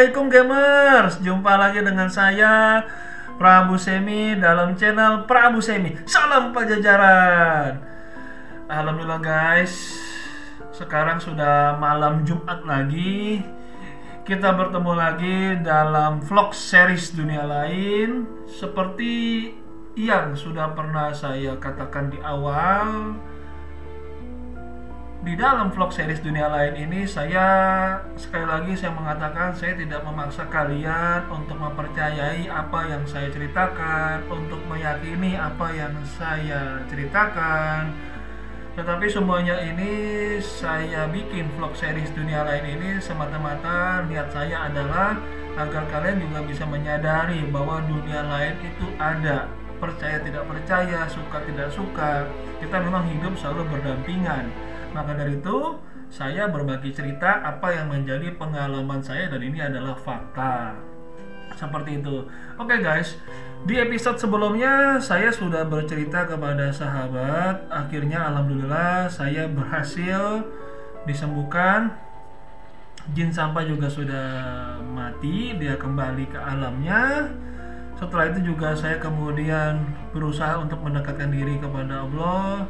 Assalamualaikum gamers, jumpa lagi dengan saya Prabu Semi dalam channel Prabu Semi. Salam pajajaran. Alhamdulillah guys, sekarang sudah malam Jumat lagi. Kita bertemu lagi dalam vlog series dunia lain seperti yang sudah pernah saya katakan di awal di dalam vlog series dunia lain ini saya sekali lagi saya mengatakan saya tidak memaksa kalian untuk mempercayai apa yang saya ceritakan untuk meyakini apa yang saya ceritakan. Tetapi semuanya ini saya bikin vlog series dunia lain ini semata-mata. Niat saya adalah agar kalian juga bisa menyadari bahwa dunia lain itu ada. Percaya tidak percaya suka tidak suka kita memang hidup selalu berdampingan maka dari itu, saya berbagi cerita apa yang menjadi pengalaman saya dan ini adalah fakta. Seperti itu. Oke okay guys, di episode sebelumnya saya sudah bercerita kepada sahabat, akhirnya alhamdulillah saya berhasil disembuhkan. Jin sampah juga sudah mati, dia kembali ke alamnya. Setelah itu juga saya kemudian berusaha untuk mendekatkan diri kepada Allah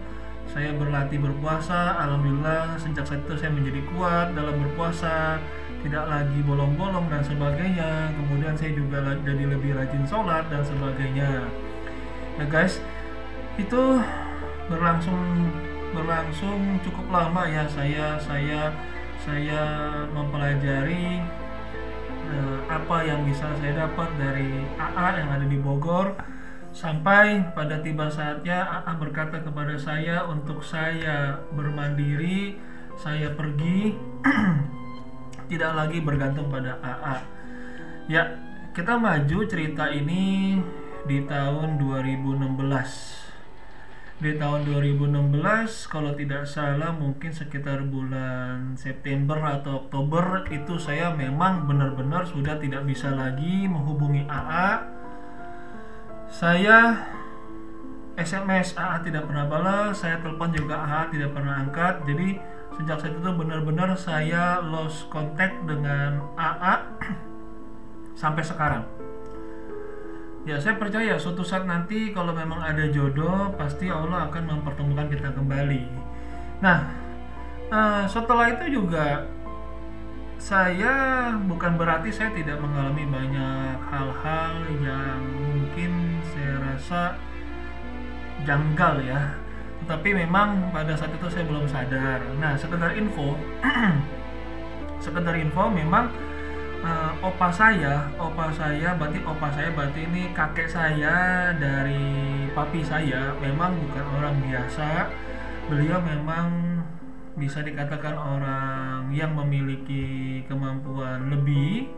saya berlatih berpuasa alhamdulillah sejak saat itu saya menjadi kuat dalam berpuasa. Tidak lagi bolong-bolong dan sebagainya. Kemudian saya juga jadi lebih rajin sholat dan sebagainya. Nah guys itu berlangsung berlangsung cukup lama ya saya saya saya mempelajari uh, apa yang bisa saya dapat dari AA yang ada di Bogor Sampai pada tiba saatnya AA berkata kepada saya untuk saya bermandiri, saya pergi tidak lagi bergantung pada AA. Ya, kita maju cerita ini di tahun 2016. Di tahun 2016 kalau tidak salah mungkin sekitar bulan September atau Oktober itu saya memang benar-benar sudah tidak bisa lagi menghubungi AA saya SMS AA tidak pernah balas, saya telepon juga AA tidak pernah angkat. Jadi sejak saat itu benar-benar saya lost contact dengan AA sampai sekarang. Ya saya percaya suatu saat nanti kalau memang ada jodoh pasti Allah akan mempertemukan kita kembali. Nah uh, setelah itu juga saya bukan berarti saya tidak mengalami banyak hal-hal yang mungkin saya rasa janggal ya. Tapi memang pada saat itu saya belum sadar. Nah sekedar info sekedar info memang uh, opa saya opa saya berarti opa saya berarti ini kakek saya dari papi saya memang bukan orang biasa. Beliau memang bisa dikatakan orang yang memiliki kemampuan lebih.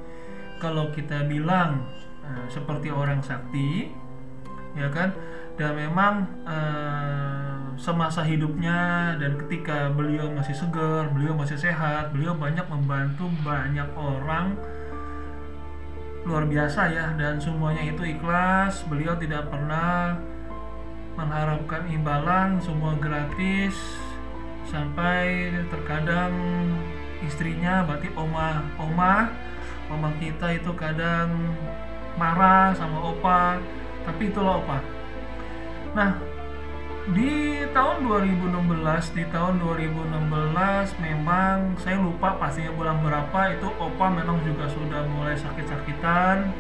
Kalau kita bilang uh, seperti orang sakti ya kan? Dan memang uh, semasa hidupnya dan ketika beliau masih segar beliau masih sehat beliau banyak membantu banyak orang luar biasa ya. Dan semuanya itu ikhlas beliau tidak pernah mengharapkan imbalan semua gratis sampai terkadang istrinya berarti oma oma oma kita itu kadang marah sama opa tapi itulah opa nah di tahun 2016 di tahun 2016 memang saya lupa pastinya bulan berapa itu opa memang juga sudah mulai sakit-sakitan.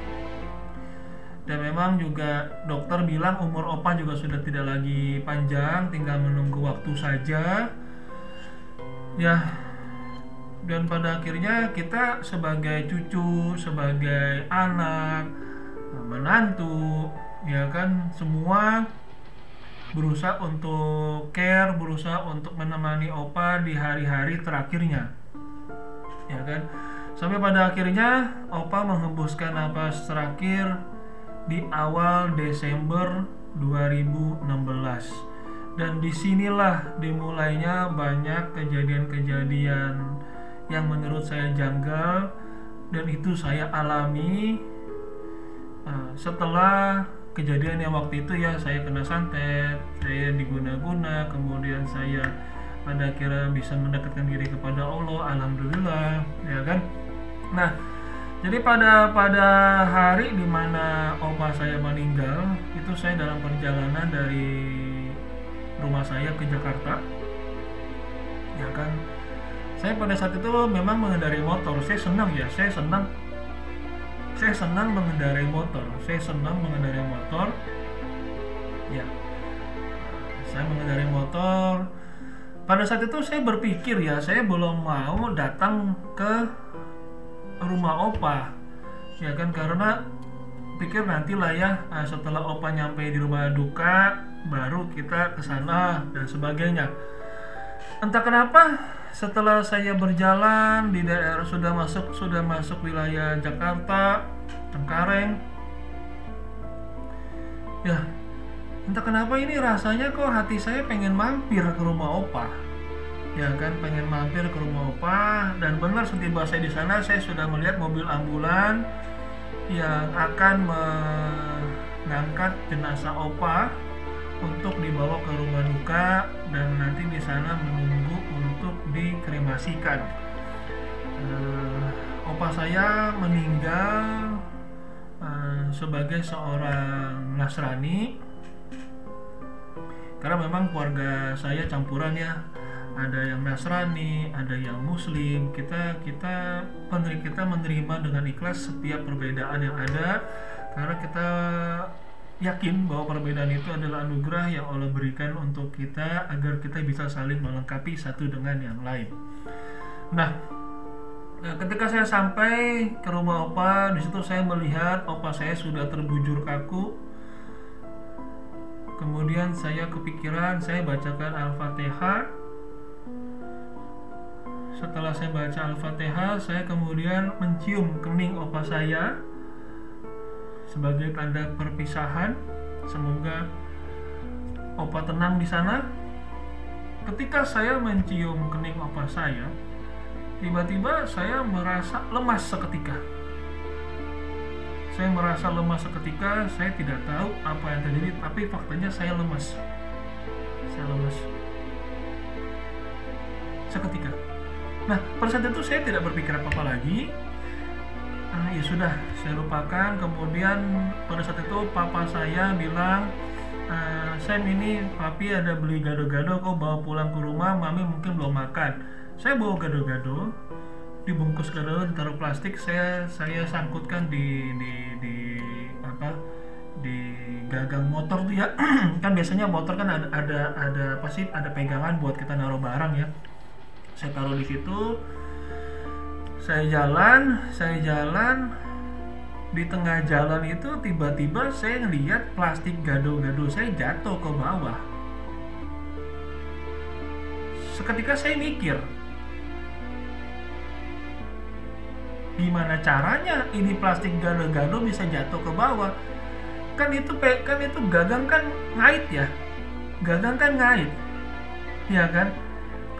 Dan memang juga dokter bilang umur opa juga sudah tidak lagi panjang tinggal menunggu waktu saja. Ya dan pada akhirnya kita sebagai cucu sebagai anak menantu ya kan semua berusaha untuk care berusaha untuk menemani opa di hari-hari terakhirnya. Ya kan? Sampai pada akhirnya opa menghembuskan nafas terakhir di awal Desember 2016 dan di sinilah dimulainya banyak kejadian-kejadian yang menurut saya janggal dan itu saya alami uh, setelah kejadian yang waktu itu ya saya kena santet saya diguna-guna kemudian saya pada akhirnya bisa mendekatkan diri kepada Allah alhamdulillah ya kan? Nah jadi pada pada hari di mana opa saya meninggal itu saya dalam perjalanan dari rumah saya ke Jakarta ya kan? Saya pada saat itu memang mengendarai motor saya senang ya saya senang saya senang mengendarai motor. Saya senang mengendarai motor. Ya. Saya mengendarai motor. Pada saat itu saya berpikir ya saya belum mau datang ke rumah opa. Ya kan karena pikir nantilah ya nah, setelah opa nyampe di rumah duka baru kita ke sana dan sebagainya. Entah kenapa setelah saya berjalan di daerah sudah masuk sudah masuk wilayah Jakarta Cengkareng. Ya entah kenapa ini rasanya kok hati saya pengen mampir ke rumah opa ya kan pengen mampir ke rumah opa dan benar setiba saya di sana saya sudah melihat mobil ambulan yang akan mengangkat jenazah opa untuk dibawa ke rumah duka dan nanti di sana menunggu dikremasikan. Uh, opa saya meninggal uh, sebagai seorang Nasrani karena memang keluarga saya campuran ya ada yang Nasrani, ada yang Muslim. Kita kita kita menerima dengan ikhlas setiap perbedaan yang ada karena kita yakin bahwa perbedaan itu adalah anugerah yang Allah berikan untuk kita agar kita bisa saling melengkapi satu dengan yang lain. Nah, nah ketika saya sampai ke rumah opa, di situ saya melihat opa saya sudah terbujur kaku. Kemudian saya kepikiran, saya bacakan Al-Fatihah setelah saya baca Al-Fatihah, saya kemudian mencium kening opa saya sebagai tanda perpisahan. Semoga opa tenang di sana. Ketika saya mencium kening opa saya, tiba-tiba saya merasa lemas seketika. Saya merasa lemas seketika, saya tidak tahu apa yang terjadi, tapi faktanya saya lemas. Saya lemas. Seketika Nah, pada saat itu saya tidak berpikir apa-apa lagi. Ah, ya sudah, saya lupakan. Kemudian pada saat itu papa saya bilang, ah, Sam ini papi ada beli gado-gado, kok bawa pulang ke rumah, mami mungkin belum makan. Saya bawa gado-gado, dibungkus gado ditaruh plastik, saya saya sangkutkan di di di apa di gagang motor tuh ya. Kan biasanya motor kan ada ada ada apa ada pegangan buat kita naruh barang ya. Saya taruh di situ saya jalan saya jalan. Di tengah jalan itu tiba-tiba saya ngeliat plastik gado-gado saya jatuh ke bawah. Seketika saya mikir gimana caranya ini plastik gado-gado bisa jatuh ke bawah? Kan itu kan itu gagang kan ngait ya? Gagang kan ngait. Ya kan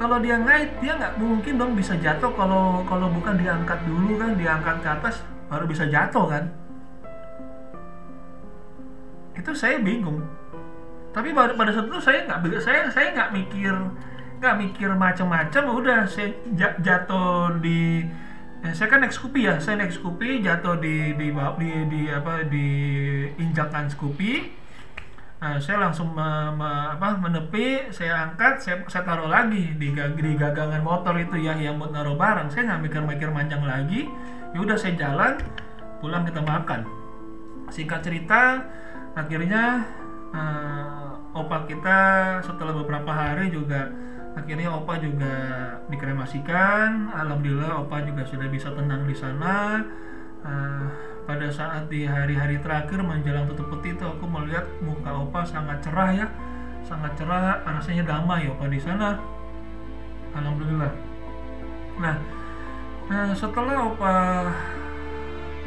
kalau dia ngait dia nggak mungkin dong bisa jatuh. Kalau kalau bukan diangkat dulu kan diangkat ke atas baru bisa jatuh kan. Itu saya bingung. Tapi pada pada saat itu saya nggak saya saya nggak mikir nggak mikir macam-macam udah saya jatuh di eh, saya kan naik Scoopy ya. Saya naik Scoopy jatuh di di di, di, di apa di injakan Scoopy Nah, saya langsung me, me, apa, menepi, saya angkat, saya, saya taruh lagi di, di gagangan motor itu ya yang buat naruh barang. Saya nggak mikir-mikir panjang lagi. Ya udah saya jalan, pulang kita makan. Singkat cerita, akhirnya uh, opa kita setelah beberapa hari juga akhirnya opa juga dikremasikan. Alhamdulillah opa juga sudah bisa tenang di sana. Uh, pada saat di hari-hari terakhir menjelang tutup peti itu aku melihat muka opa sangat cerah ya. Sangat cerah rasanya damai opa di sana. Alhamdulillah. Nah, nah setelah opa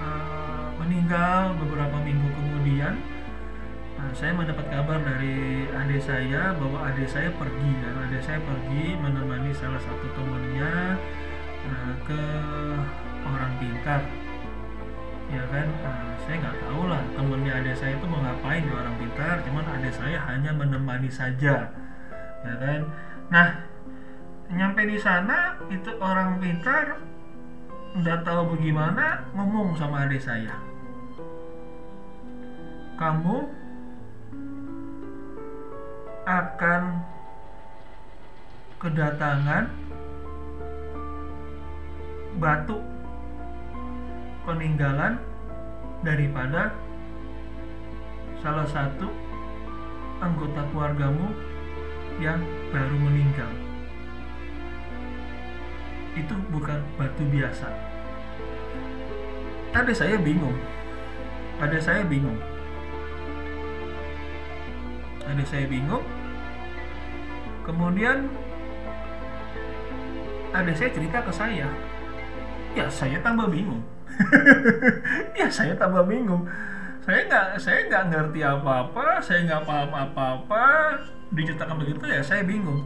uh, meninggal beberapa minggu kemudian nah, saya mendapat kabar dari adik saya bahwa adik saya pergi. Dan adik saya pergi menemani salah satu temannya ke orang pintar ya kan? Uh, saya nggak tahu lah temennya adik saya itu mau ngapain di orang pintar cuman adik saya hanya menemani saja ya kan? Nah nyampe di sana itu orang pintar nggak tahu bagaimana ngomong sama adik saya. Kamu akan kedatangan batu peninggalan daripada salah satu anggota keluargamu yang baru meninggal. Itu bukan batu biasa. Ada saya bingung. Ada saya bingung. Ada saya bingung. Kemudian ada saya cerita ke saya. Ya saya tambah bingung. ya saya tambah bingung. Saya nggak saya nggak ngerti apa-apa saya nggak paham apa-apa. Diceritakan begitu ya saya bingung.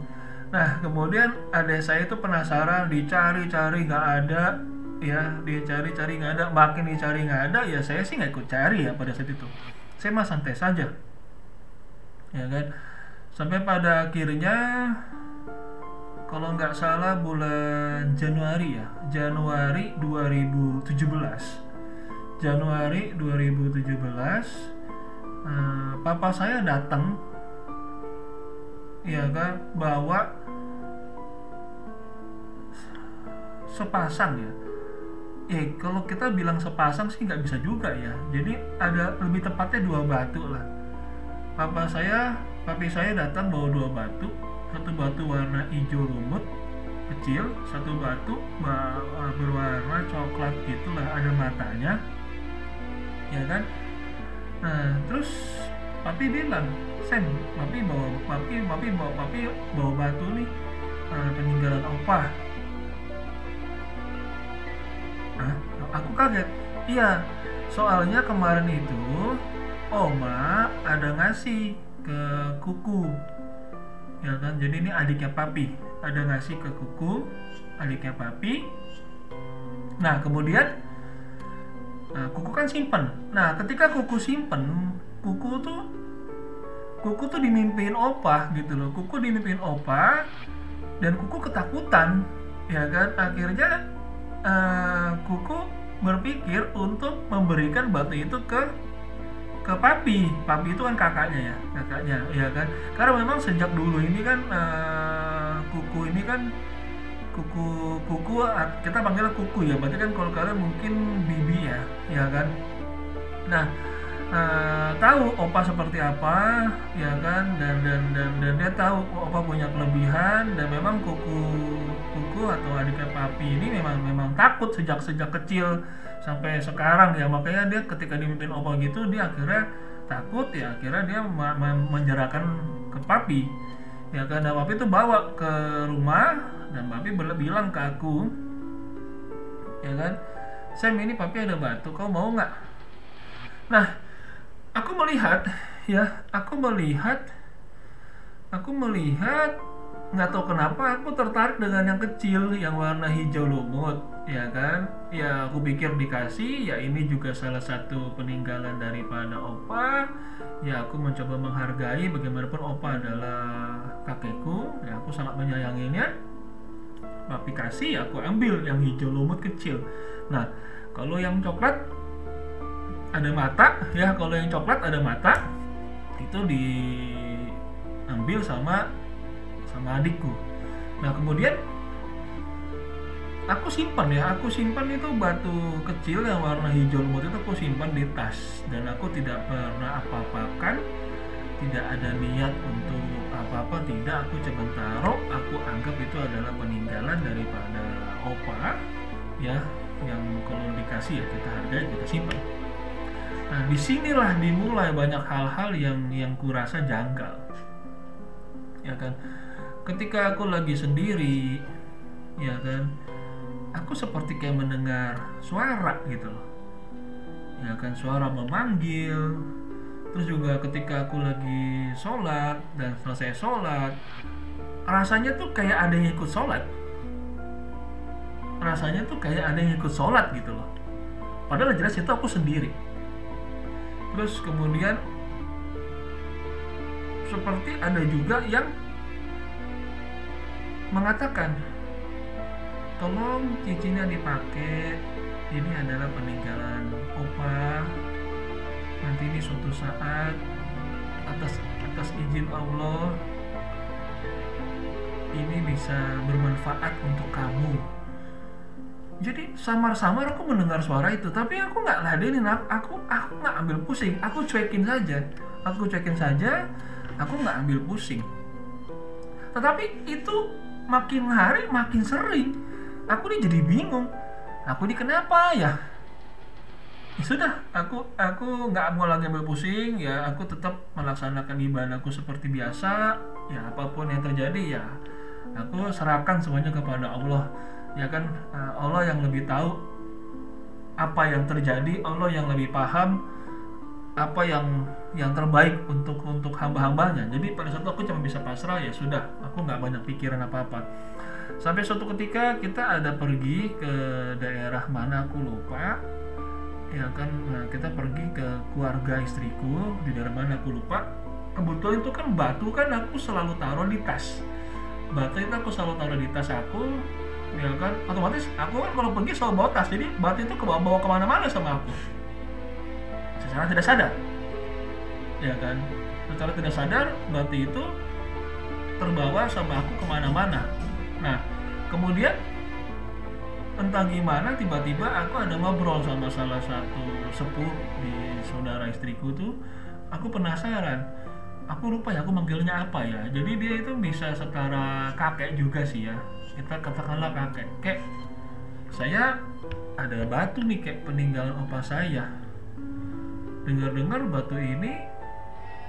Nah kemudian ada saya itu penasaran dicari-cari nggak ada. Ya dicari-cari nggak ada. Makin dicari nggak ada ya saya sih nggak ikut cari ya pada saat itu. Saya mah santai saja. Ya kan? Sampai pada akhirnya kalau nggak salah bulan Januari ya Januari 2017 Januari 2017 eh, papa saya datang ya kan bawa sepasang ya. Eh kalau kita bilang sepasang sih nggak bisa juga ya. Jadi ada lebih tepatnya dua batu lah. Papa saya papi saya datang bawa dua batu satu batu warna hijau lumut kecil. Satu batu berwarna coklat gitulah ada matanya. Ya kan? Nah terus papi bilang Sam papi bawa papi papi bawa papi bawa batu nih uh, peninggalan opa. Aku kaget. Iya soalnya kemarin itu oma ada ngasih ke kuku ya kan jadi ini adiknya papi ada ngasih ke kuku adiknya papi nah kemudian Nah, kuku kan simpen. Nah, ketika kuku simpen, kuku tuh kuku tuh dimimpin opa gitu loh. Kuku dimimpin opa dan kuku ketakutan, ya kan? Akhirnya uh, kuku berpikir untuk memberikan batu itu ke ke papi. Papi itu kan kakaknya ya, kakaknya, ya kan? Karena memang sejak dulu ini kan uh, kuku ini kan kuku kuku kita panggil kuku ya berarti kan kalau kalian mungkin bibi ya ya kan nah uh, tahu opa seperti apa ya kan dan dan dan dan dia tahu opa punya kelebihan dan memang kuku kuku atau adiknya papi ini memang memang takut sejak sejak kecil sampai sekarang ya. Makanya dia ketika dimimpin opa gitu dia akhirnya takut ya. Akhirnya dia menjerahkan ke papi. Ya dan papi itu bawa ke rumah dan papi bilang ke aku ya kan Sam ini papi ada batu kau mau nggak? Nah aku melihat ya aku melihat aku melihat nggak tahu kenapa aku tertarik dengan yang kecil yang warna hijau lumut ya kan? Ya aku pikir dikasih ya ini juga salah satu peninggalan daripada opa. Ya aku mencoba menghargai bagaimanapun opa adalah kakekku. Ya aku sangat menyayanginya. Papi kasih aku ambil yang hijau lumut kecil. Nah kalau yang coklat ada mata. Ya kalau yang coklat ada mata. Itu diambil sama sama adikku. Nah kemudian aku simpan ya aku simpan itu batu kecil yang warna hijau lumut itu aku simpan di tas. Dan aku tidak pernah apa-apakan tidak ada niat untuk apa-apa tidak. Aku coba taruh aku anggap itu adalah peninggalan daripada opa ya yang kalau dikasih ya kita hargai kita simpan. Nah di sinilah dimulai banyak hal-hal yang yang kurasa janggal. Ya kan ketika aku lagi sendiri ya kan aku seperti kayak mendengar suara gitu loh. Ya kan suara memanggil. Terus juga ketika aku lagi sholat dan selesai sholat rasanya tuh kayak ada yang ikut sholat. Rasanya tuh kayak ada yang ikut sholat gitu loh. Padahal jelas itu aku sendiri. Terus kemudian seperti ada juga yang mengatakan tolong cincinnya dipakai. Ini adalah peninggalan opa. Nanti ini suatu saat atas atas izin Allah ini bisa bermanfaat untuk kamu. Jadi samar-samar aku mendengar suara itu tapi aku nggak ladenin aku aku nggak ambil pusing. Aku cuekin saja. Aku cuekin saja aku nggak ambil pusing. Tetapi itu makin hari makin sering. Aku ini jadi bingung. Aku ini kenapa ya? Ya sudah aku aku nggak mau lagi ambil pusing ya. Aku tetap melaksanakan ibadahku seperti biasa. Ya apa pun yang terjadi ya aku serahkan semuanya kepada Allah. Ya kan? Eh, Allah yang lebih tahu apa yang terjadi Allah yang lebih paham apa yang yang terbaik untuk untuk hamba-hambanya. Jadi pada saat itu aku cuma bisa pasrah ya sudah aku nggak banyak pikiran apa-apa. Sampai suatu ketika kita ada pergi ke daerah mana aku lupa. Ya kan nah, kita pergi ke keluarga istriku di daerah mana aku lupa. Kebetulan itu kan batu kan aku selalu taruh di tas. Batu itu aku selalu taruh di tas aku ya kan. Otomatis aku kan kalau pergi selalu bawa tas jadi batu itu kebawa bawa ke mana-mana sama aku secara tidak sadar. Ya kan? Secara tidak sadar batu itu terbawa sama aku ke mana-mana. Nah kemudian entah gimana tiba-tiba aku ada ngobrol sama salah satu sepuh di saudara istriku tuh aku penasaran. Aku lupa ya aku manggilnya apa ya. Jadi dia itu bisa setara kakek juga sih ya. Kita katakanlah kakek. Kek saya ada batu nih kayak peninggalan opa saya dengar-dengar batu ini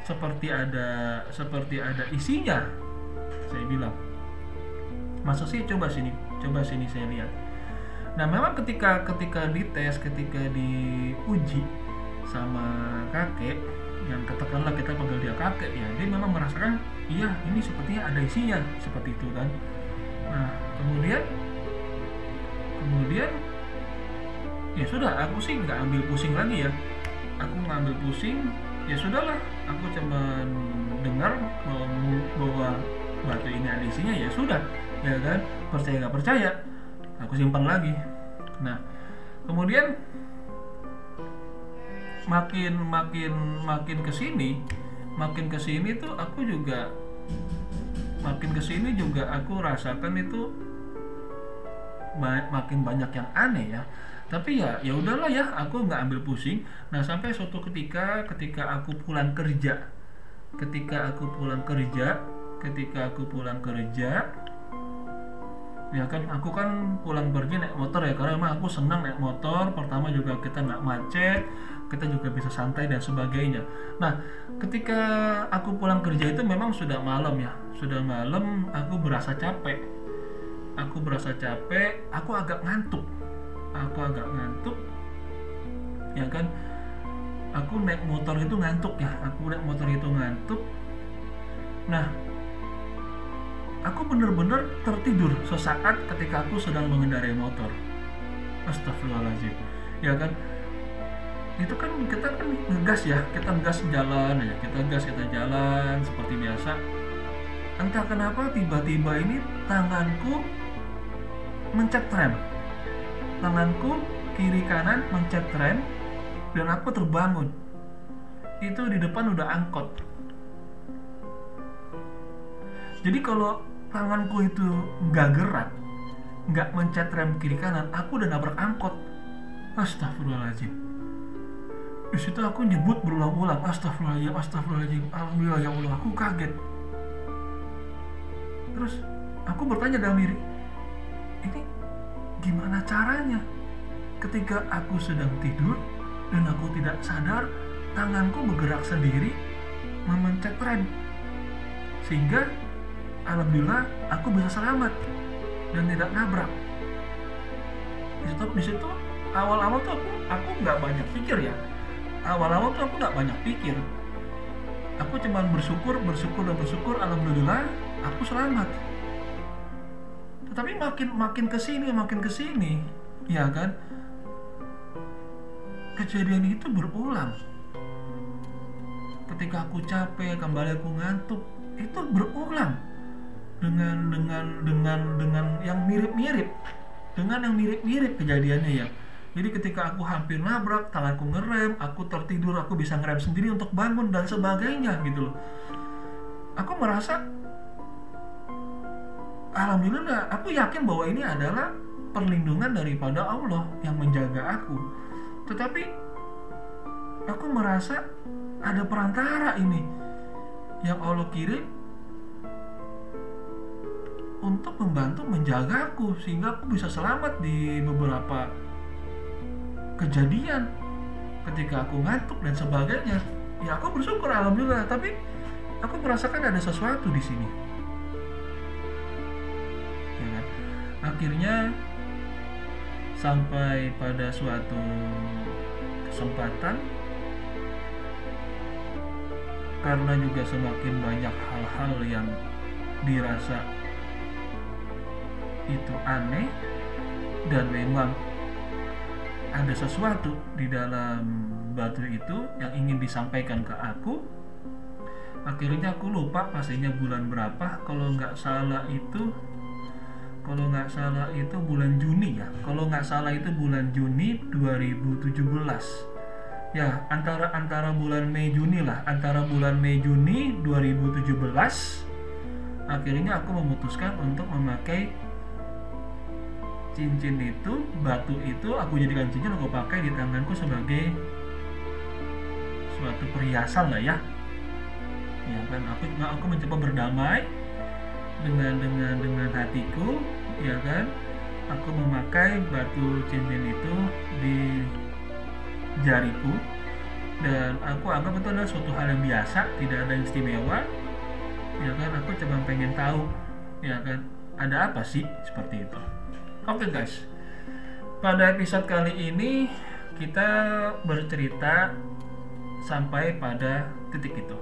seperti ada seperti ada isinya saya bilang. Masa sih? Coba sini coba sini saya lihat. Nah memang ketika ketika dites ketika diuji sama kakek yang katakanlah kita panggil dia kakek ya dia memang merasakan iya ini sepertinya ada isinya seperti itu kan. Nah kemudian kemudian ya sudah aku sih nggak ambil pusing lagi ya aku ngambil pusing ya sudahlah. Aku cuma dengar bahwa batu ini ada isinya ya sudah ya kan? Percaya nggak percaya aku simpan lagi. Nah kemudian makin makin makin ke sini makin ke sini tuh aku juga makin ke sini juga aku rasakan itu makin banyak yang aneh ya tapi ya ya udahlah ya aku nggak ambil pusing. Nah sampai suatu ketika ketika aku pulang kerja ketika aku pulang kerja ketika aku pulang kerja ya kan aku kan pulang pergi naik motor ya karena emang aku senang naik motor. Pertama juga kita nggak macet kita juga bisa santai dan sebagainya. Nah ketika aku pulang kerja itu memang sudah malam ya sudah malam aku berasa capek. Aku berasa capek aku agak ngantuk aku agak ngantuk. Ya kan? Aku naik motor itu ngantuk ya. Aku naik motor itu ngantuk. Nah aku benar-benar tertidur sesaat ketika aku sedang mengendarai motor. Astagfirullahaladzim. Ya kan? Itu kan kita kan ngegas ya. Kita ngegas jalan ya. Kita gas kita jalan seperti biasa. Entah kenapa tiba-tiba ini tanganku mencet rem tanganku kiri kanan mencet rem dan aku terbangun. Itu di depan udah angkot. Jadi kalau tanganku itu nggak gerak nggak mencet rem kiri kanan aku udah nabrak angkot. Astagfirullahaladzim. Di situ aku nyebut berulang-ulang astagfirullahaladzim astagfirullahaladzim alhamdulillah ya Allah aku kaget. Terus aku bertanya dalam diri ini gimana caranya? Ketika aku sedang tidur dan aku tidak sadar tanganku bergerak sendiri memencet rem. Sehingga alhamdulillah aku bisa selamat dan tidak nabrak. Di situ, di situ. Awal-awal tuh aku aku nggak banyak pikir ya. Awal-awal tuh aku nggak banyak pikir. Aku cuma bersyukur bersyukur dan bersyukur alhamdulillah aku selamat tetapi makin makin ke sini makin ke sini ya kan? Kejadian itu berulang. Ketika aku capek kembali aku ngantuk itu berulang. Dengan dengan dengan dengan yang mirip-mirip. Dengan yang mirip-mirip kejadiannya ya. Jadi ketika aku hampir nabrak tanganku ngerem aku tertidur aku bisa ngerem sendiri untuk bangun dan sebagainya gitu loh. Aku merasa alhamdulillah aku yakin bahwa ini adalah perlindungan daripada Allah yang menjaga aku. Tetapi aku merasa ada perantara ini yang Allah kirim untuk membantu menjagaku sehingga aku bisa selamat di beberapa kejadian ketika aku ngantuk dan sebagainya. Ya aku bersyukur alhamdulillah. Tapi aku merasakan ada sesuatu di sini akhirnya sampai pada suatu kesempatan karena juga semakin banyak hal-hal yang dirasa itu aneh dan memang ada sesuatu di dalam batu itu yang ingin disampaikan ke aku. Akhirnya aku lupa pastinya bulan berapa. Kalau nggak salah itu kalau nggak salah itu bulan Juni ya. Kalau nggak salah itu bulan Juni 2017 ya antara antara bulan Mei Juni lah. Antara bulan Mei Juni 2017 akhirnya aku memutuskan untuk memakai cincin itu batu itu aku jadikan cincin aku pakai di tanganku sebagai suatu perhiasan lah ya. Ya kan aku aku mencoba berdamai dengan dengan dengan hatiku ya kan? Aku memakai batu cincin itu di jariku. Dan aku anggap itu adalah suatu hal yang biasa tidak ada yang istimewa. Ya kan? Aku coba pengen tahu ya kan? Ada apa sih seperti itu? Oke okay, guys. Pada episode kali ini kita bercerita sampai pada titik itu.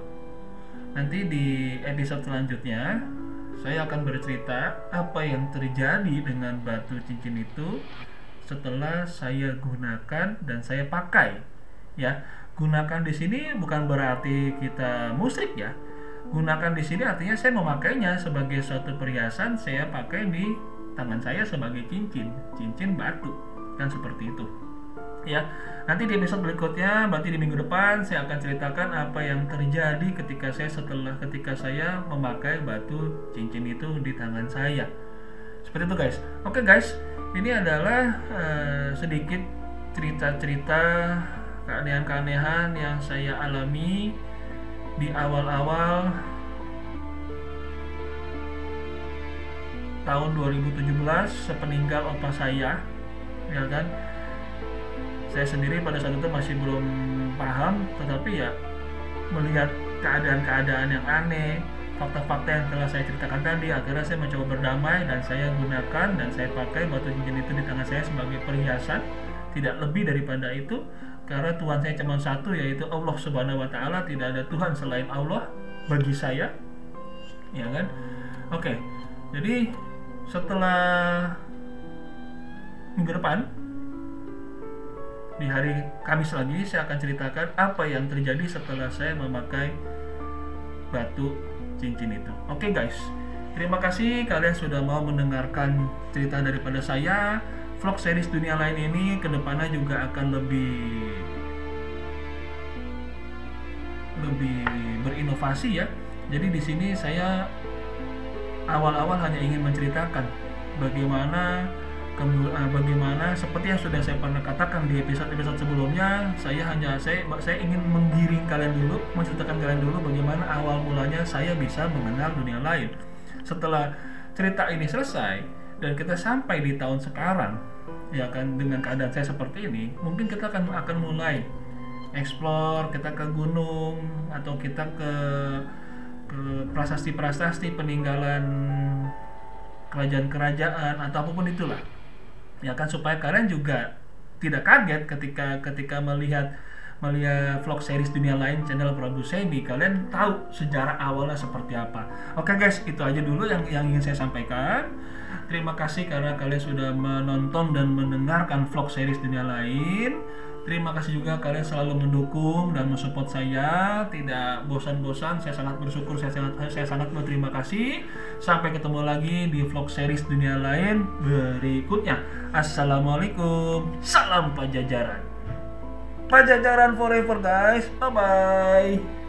Nanti di episode selanjutnya saya akan bercerita apa yang terjadi dengan batu cincin itu setelah saya gunakan dan saya pakai ya. Gunakan di sini bukan berarti kita musrik ya. Gunakan di sini artinya saya memakainya sebagai suatu perhiasan saya pakai di tangan saya sebagai cincin cincin batu kan seperti itu ya. Nanti di episode berikutnya berarti di minggu depan saya akan ceritakan apa yang terjadi ketika saya setelah ketika saya memakai batu cincin itu di tangan saya. Seperti itu guys. Oke guys. Ini adalah uh, sedikit cerita-cerita keanehan-keanehan yang saya alami di awal-awal tahun 2017 sepeninggal opa saya ya kan saya sendiri pada saat itu masih belum paham tetapi ya melihat keadaan-keadaan yang aneh fakta-fakta yang telah saya ceritakan tadi akhirnya saya mencoba berdamai dan saya gunakan dan saya pakai batu cincin itu di tangan saya sebagai perhiasan tidak lebih daripada itu karena Tuhan saya cuma satu yaitu Allah Subhanahu wa taala. Tidak ada Tuhan selain Allah bagi saya. Ya kan? Oke jadi setelah minggu depan di hari Kamis lagi saya akan ceritakan apa yang terjadi setelah saya memakai batu cincin itu. Oke okay, guys, terima kasih kalian sudah mau mendengarkan cerita daripada saya. Vlog series dunia lain ini ke depannya juga akan lebih lebih berinovasi ya. Jadi di sini saya awal-awal hanya ingin menceritakan bagaimana bagaimana seperti yang sudah saya pernah katakan di episode-episode sebelumnya saya hanya saya saya ingin menggiring kalian dulu menceritakan kalian dulu bagaimana awal mulanya saya bisa mengenal dunia lain. Setelah cerita ini selesai dan kita sampai di tahun sekarang ya kan dengan keadaan saya seperti ini mungkin kita akan akan mulai explore kita ke gunung atau kita ke ke prasasti-prasasti peninggalan kerajaan-kerajaan atau apa pun itulah ya kan supaya kalian juga tidak kaget ketika ketika melihat melihat vlog series dunia lain channel Prabu Semi kalian tahu sejarah awalnya seperti apa. Oke guys itu aja dulu yang yang ingin saya sampaikan. Terima kasih karena kalian sudah menonton dan mendengarkan vlog series dunia lain Terima kasih juga kalian selalu mendukung dan mensupport saya, tidak bosan-bosan. Saya sangat bersyukur, saya sangat saya sangat berterima kasih. Sampai ketemu lagi di vlog series dunia lain berikutnya. Assalamualaikum, salam pajajaran. Pajajaran forever guys. Bye bye.